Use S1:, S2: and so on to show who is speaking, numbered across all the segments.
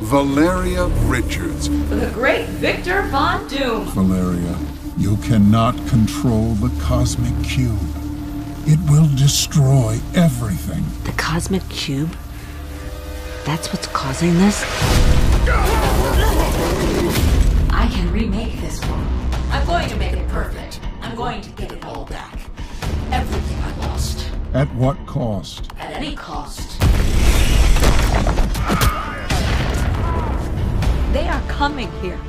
S1: Valeria Richards.
S2: For the great Victor Von Doom.
S3: Valeria, you cannot control the cosmic cube. It will destroy everything.
S4: The cosmic cube? That's what's causing this?
S2: I can remake this world. I'm going to make it perfect. I'm going to get it all back. Everything I lost.
S3: At what cost?
S2: At any cost.
S5: Coming here.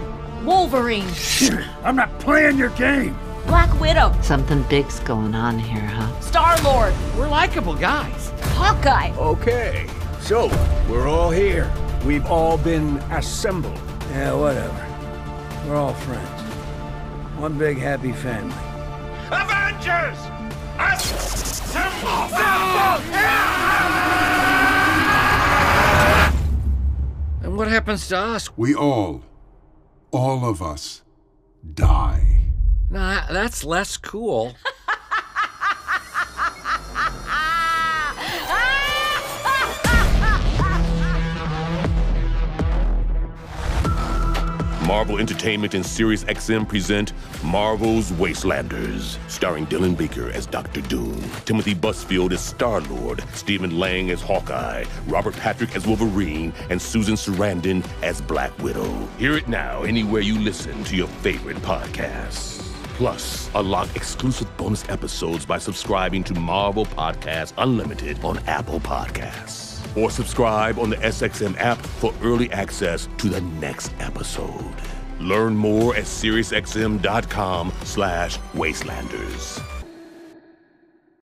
S5: Wolverine.
S6: I'm not playing your game.
S5: Black Widow.
S4: Something big's going on here, huh?
S5: Star Lord.
S6: We're likable guys.
S5: Hawkeye.
S6: Okay, so we're all here. We've all been assembled. Yeah, whatever. We're all friends. One big happy family.
S7: Avengers! Assemble!
S6: And what happens to us?
S1: We all, all of us, die.
S6: Nah, that's less cool.
S8: Marvel Entertainment and Sirius XM present Marvel's Wastelanders, starring Dylan Baker as Doctor Doom, Timothy Busfield as Star Lord, Stephen Lang as Hawkeye, Robert Patrick as Wolverine, and Susan Sarandon as Black Widow. Hear it now anywhere you listen to your favorite podcasts. Plus, unlock exclusive bonus episodes by subscribing to Marvel Podcast Unlimited on Apple Podcasts. Or subscribe on the SXM app for early access to the next episode. Learn more at SiriusXM.com slash Wastelanders.